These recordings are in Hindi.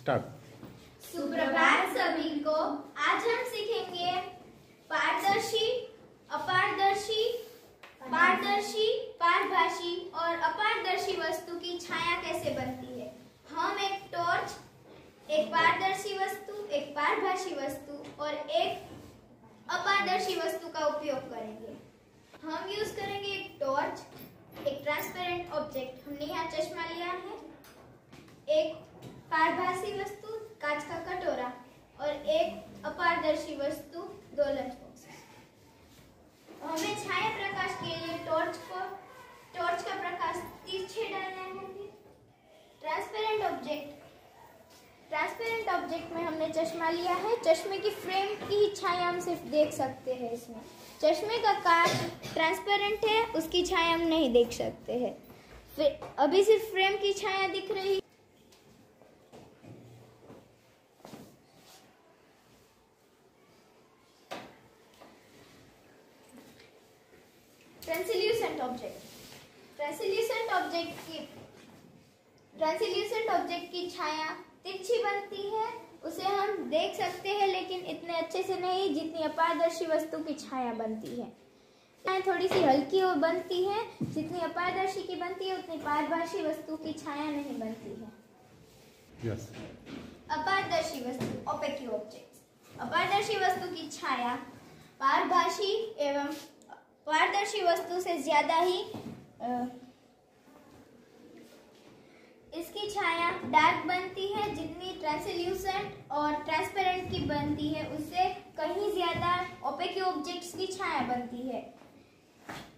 स्टार्ट। सुप्रभात सभी को। आज हम सीखेंगे पारदर्शी, अपारदर्शी, पारदर्शी, पारभाषी और अपारदर्शी वस्तु की छाया कैसे बनती है। हम एक टॉर्च, एक पारदर्शी वस्तु, एक पारभाषी वस्तु और एक अपारदर्शी वस्तु का उपयोग करेंगे। हम यूज़ करेंगे एक टॉर्च, एक ट्रांसपेरेंट ऑब्जेक्ट हमने यहाँ चश्मा लिया है एक पारभासी वस्तु कांच का कटोरा और एक अपारदर्शी वस्तु, दो लंच बॉक्सेस हमें छाया प्रकाश के लिए टॉर्च को टॉर्च का प्रकाश तिरछे डालना है ट्रांसपेरेंट ऑब्जेक्ट ट्रांसपेरेंट ऑब्जेक्ट में हमने चश्मा लिया है। चश्मे की फ्रेम की ही छाया हम सिर्फ़ देख सकते हैं इसमें। चश्मे का कांच ट्रांसपेरेंट है, उसकी छाया हम नहीं देख सकते हैं। फिर अभी सिर्फ़ फ्रेम की छाया दिख रही ट्रांसल्यूसेंट ऑब्जेक्ट ट्रांसल्यूसेंट ऑब्जेक्ट की ट्रांसल्यूसेंट ऑब्जेक्ट की छाया तिरछी बनती है। उसे हम देख सकते हैं लेकिन इतने अच्छे से नहीं जितनी अपारदर्शी वस्तु की छाया बनती है। थोड़ी सी हल्की और बनती है। जितनी अपारदर्शी की बनती है उतनी पारदर्शी वस्तु की छाया नहीं बनती है। यस अपारदर्शी वस्तु ओपेकी ऑब्जेक्ट्स अपारदर्शी वस्तु की छाया पारभाषी एवं पारदर्शी वस्तु से ज़्यादा ही इसकी छाया डार्क बनती है, जितनी ट्रांसल्यूसेंट और ट्रांसपेरेंट की बनती है, उससे कहीं ज़्यादा ओपेकी ऑब्जेक्ट्स की छाया बनती है।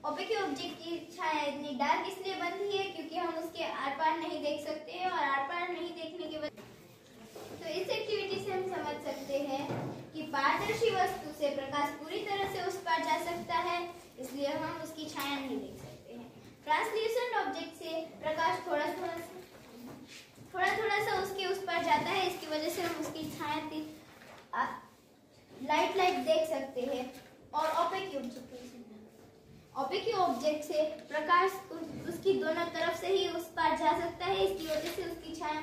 ओपेकी ऑब्जेक्ट की छाया इतनी डार्क इसलिए बनती है क्योंकि हम उसके आर पार नहीं देख सकते हैं और आर पार नहीं देखने के वजह तो इस एक्टिविटी से हम समझ सकते हैं कि पारदर्शी वस्तु से प्रकाश पूरी तरह से उस पार जा सकता है इसलिए हम उसकी छाया नहीं देख सकते हैं। ट्रांसल्यूसेंट ऑब्जेक्ट से प्रकाश थोड़ा थोड़ा सा थोड़ा थोड़ा सा उसके उस पर जाता है इसकी वजह से हम उसकी छाया लाइट लाइट देख सकते हैं। और ओपेकी ऑब्जेक्ट ओपेकी ऑब्जेक्ट से प्रकाश उसकी दोनों तरफ़ से ही उस पर जा सकता है इसकी वजह से उसकी छाया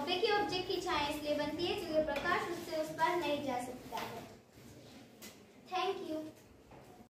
ओपेकी ऑब्जेक्ट की छाया इसलिए बनती है क्योंकि प्रकाश उससे उस पर नहीं जा सकता। है